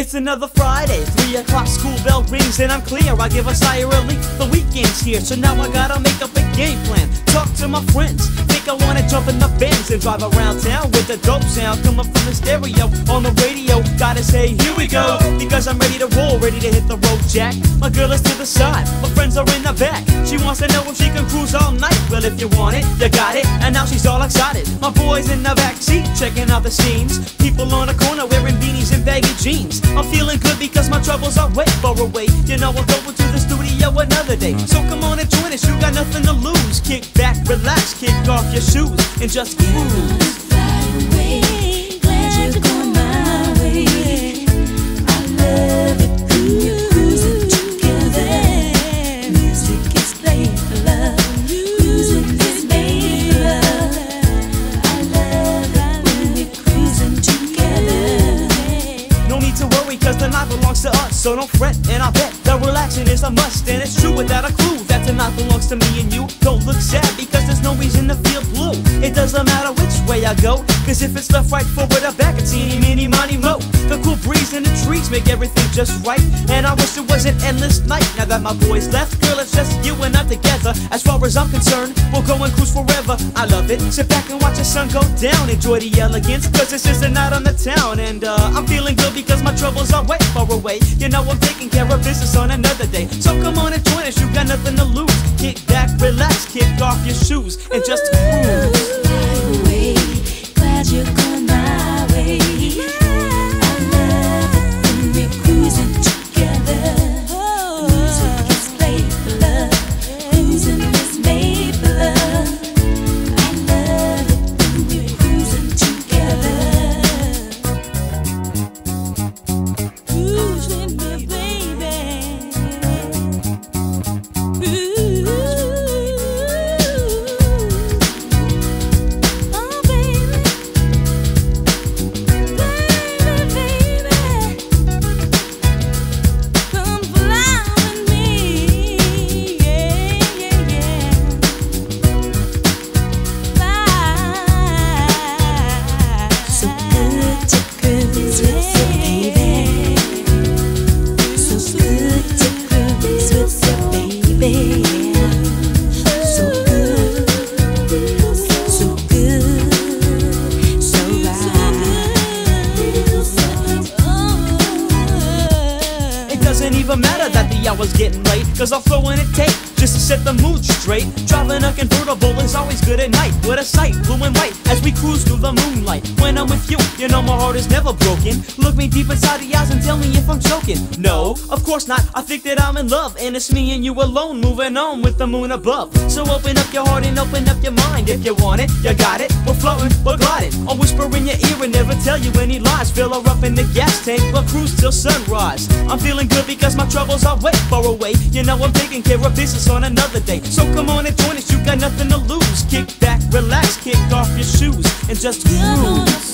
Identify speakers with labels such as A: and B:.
A: It's another Friday, 3 o'clock school bell rings and I'm clear. I give a sigh of relief, the weekend's here. So now I gotta make up a game plan. Talk to my friends, think I wanna jump in the Benz and drive around town with the dope sound coming from the stereo on the radio. Gotta say, here we go, because I'm ready to roll, ready to hit the road, Jack. My girl is to the side, my friends are in the back. She wants to know if she can cruise night. Well, if you want it, you got it, and now she's all excited. My boy's in the back seat, checking out the scenes. People on the corner wearing beanies and baggy jeans. I'm feeling good because my troubles are way far away. You know I'm going to the studio another day. So come on and join us, you got nothing to lose. Kick back, relax, kick off your shoes, and just cruise. Need to worry, cause the night belongs to us. So don't fret, and I bet that relaxing is a must. And it's true without a clue that tonight belongs to me and you. Don't look sad, because there's no reason to feel blue. It doesn't matter way I go, cause if it's left, right, forward, or back, it's eeny, meeny, money mo. The cool breeze and the trees make everything just right. And I wish it was an endless night. Now that my boy's left, girl, it's just you and I together. As far as I'm concerned, we'll go and cruise forever. I love it. Sit back and watch the sun go down. Enjoy the elegance, cause it's just a night on the town. And uh, I'm feeling good because my troubles are way far away. You know I'm taking care of business on another day. So come on and join us, you got nothing to lose. Kick back, relax, kick off your shoes, and just cruise. Doesn't even matter that the hour's getting late, cause I'll throw in a tape just to set the mood straight. Driving a convertible is always good at night. What a sight, blue and white, as we cruise through the moonlight. When I'm with you, you know my heart is never broken. Look me deep inside the eyes and tell me if I'm joking. No, of course not. I think that I'm in love, and it's me and you alone, moving on with the moon above. So open up your heart and open up your mind. If you want it, you got it. We're floating, we're gliding. I'll whisper in your ear and never tell you any lies. Fill her up in the gas tank, we'll cruise till sunrise. I'm feeling good because my troubles are way far away. You know I'm taking care of business on another day. So come on and join us, you got nothing to lose. Kick back, relax, kick off your shoes, and just cruise.